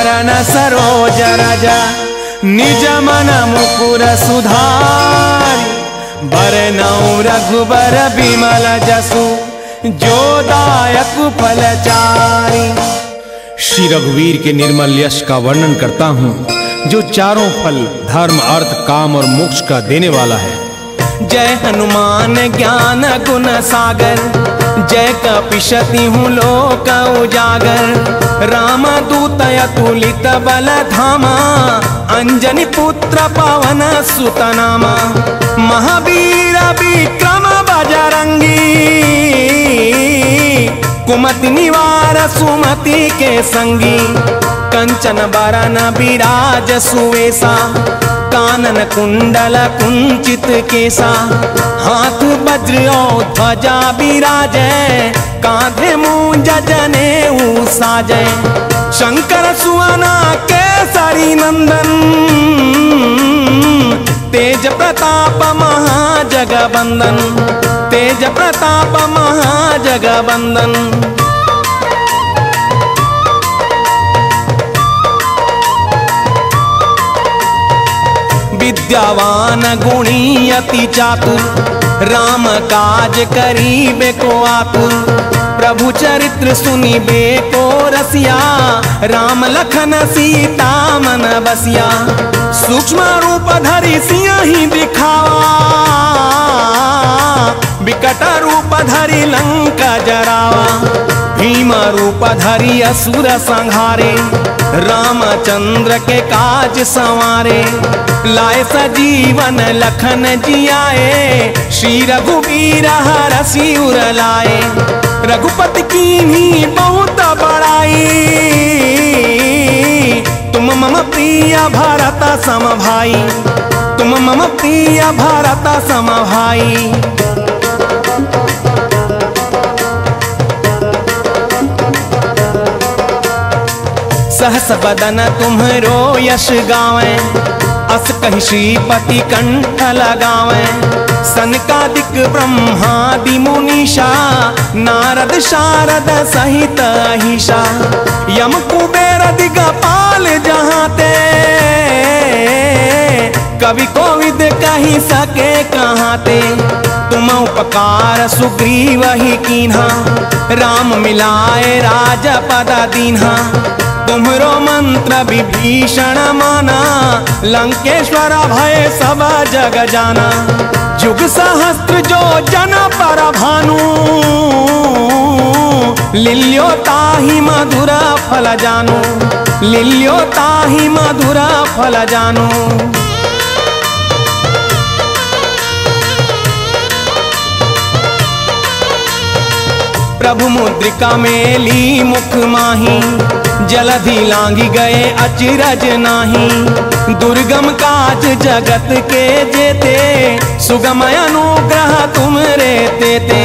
चरण सरोज रज निज मन मुकुर सुधारी। बरनऊ रघुबर बिमल जसु जो दायक फलचारी श्री रघुवीर के निर्मल यश का वर्णन करता हूँ जो चारों फल धर्म अर्थ काम और मोक्ष का देने वाला है। जय हनुमान ज्ञान गुण सागर जय कपिशति हूँ लोक उजागर। राम दूत अतुलित बल धामा अंजनी पुत्र पवन सुतनामा। महावीर विक्रम बजरंगी। कुमति निवार सुमति के संगी। कंचन बरन विराज सुवेसा कानन कुंडल कुंचित केसा हाथ वज्र और ध्वजा विराजय कांधे मूंज जने साजय शंकर सुवना केसरी नंदन, तेज प्रताप महाजगबंदन, तेज प्रताप महाजगबंदन। विद्यावान गुणी अति चातुर राम काज करीबे को आतुर प्रभु चरित्र सुनिबे को रसिया। राम लखन सीता मन बसिया। सूक्ष्म रूप धरि ही दिखावा। विकट रूप धरि लंका जरावा भीम रूप धरि असुर संहारे, रामचंद्र के काज संवारे। लाए सजीवन लखन जियाए, श्री रघुवीर हरसी उर लाए। रघुपति की बहुत बड़ाई, तुम मम प्रिय भरत सम भाई, तुम मम प्रिय भरत सम भाई। सहस बदन तुम्हरो यश गावे। अस कही श्रीपति कंठ लगावे। सनकादिक ब्रह्मादि मुनिषा नारद शारद सहित अहिषा यम कुबेर दिगपाल जहाते कवि कोविद कही सके कहाते तुम उपकार सुग्रीव ही कीन्हा। राम मिलाए राज पद दीन्हा। तुम्हरो मंत्र विभीषण माना। लंकेश्वर भय सब जग जाना। जुग सहस्त्र जो जन पर भानु। लिल्यो ताहि मधुर फल जानु। लिल्यो ताहि मधुर फल जानु। प्रभु मुद्रिका मेली मुख माही, जलधि लांगी गए अचरज नाही। दुर्गम काज जगत के जेते, सुगम अनुग्रह तुम रे तेते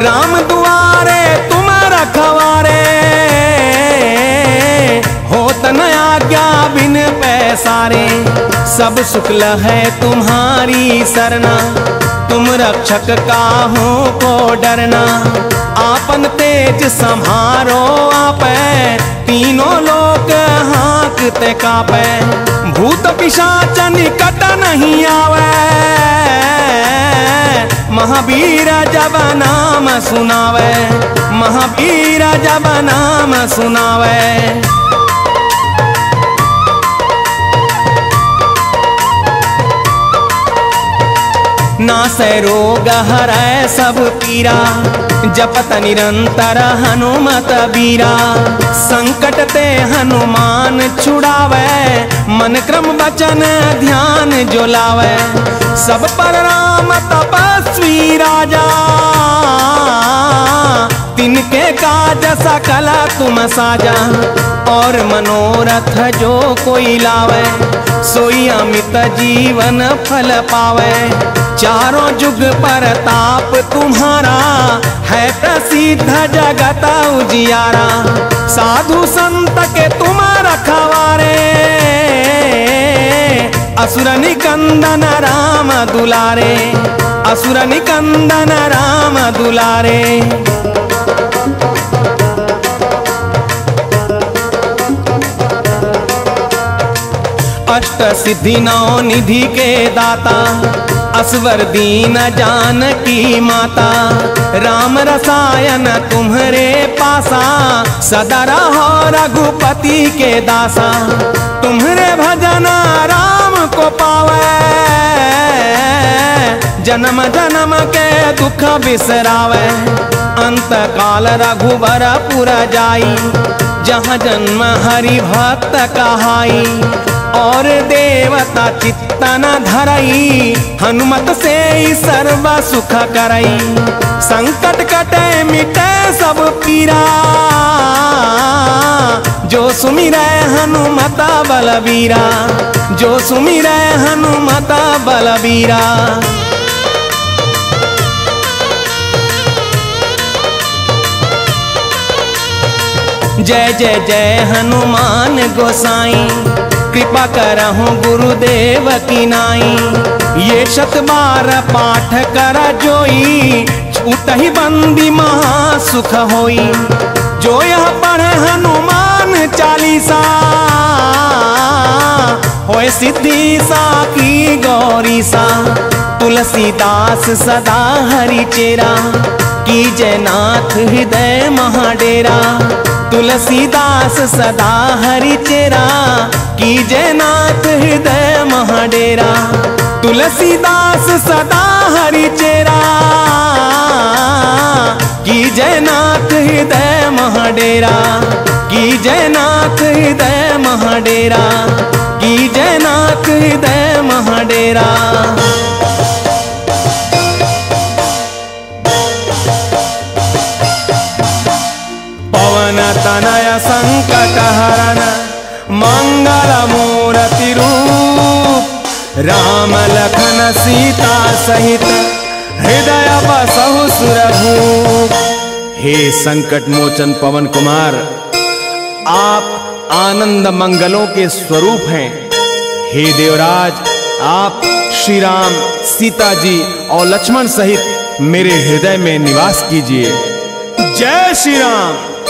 राम दुआरे तुम रखवारे। होत न आज्ञा बिन पैसारे, सब शुक्ल है तुम्हारी सरना। तुम रक्षक काहो को डरना? आपन तेज संहारो आपे। तीनों लोक हाकते कापे। भूत पिशाच निकट नहीं आवे। महावीर जब नाम सुनावे। महावीर जब नाम सुनावे। नासै रोग हराय सब पीरा। जपत निरंतर हनुमत बीरा। संकट ते हनुमान छुड़ावे। मन क्रम वचन ध्यान जो लावे सब पर राम तपस्वी राजा। तिनके काज कला तुम साजा। और मनोरथ जो कोई लावे, सोई अमित जीवन फल पावे। चारों जुग पर ताप तुम्हारा, है प्रसिद्ध जगत उजियारा। साधु संत असुर निकंदन राम दुलारे असुर निकंदन राम दुलारे। अष्ट सिद्धि नौ निधि के दाता असवर दीन जान की माता, राम रसायन तुम्हारे पासा, सदा रहो रघुपति के दासा। तुम्हारे भजन राम को पावे, जन्म जन्म के दुख बिसरावे। अंत काल रघुबर पुर जाई जहाँ जन्म हरि भक्त कहाई और देवता चित्तन धरई, हनुमत से ही सर्व सुख करई। संकट कटे मिटे सब पीरा, जो सुमिर हनुमत बलबीरा जो सुमिर हनुमत बलबीरा जय जय जय हनुमान गोसाई। कृपा करहु गुरुदेव की नाई। ये शत बार पाठ कर जोई छूट ही बंदी महा सुख होई। जो यह पढ़े हनुमान चालीसा होए सिद्धि सा की गौरी सा। तुलसीदास सदा हरि चेरा। की जयनाथ, हृदय महाडेरा। तुलसीदास सदा हरि चेरा की जयनाथ, हृदय महाडेरा। तुलसीदास सदा हरि चेरा की जयनाथ, हृदय महाडेरा। की जयनाथ, हृदय महाडेरा। की जयनाथ, हृदय महाडेरा। मूर्ति रूप, राम लखन सीता सहित, हृदय बसहु सुरभूप हे संकट मोचन पवन कुमार, आप आनंद मंगलों के स्वरूप हैं। हे देवराज, आप श्री राम सीता जी और लक्ष्मण सहित मेरे हृदय में निवास कीजिए। जय श्री राम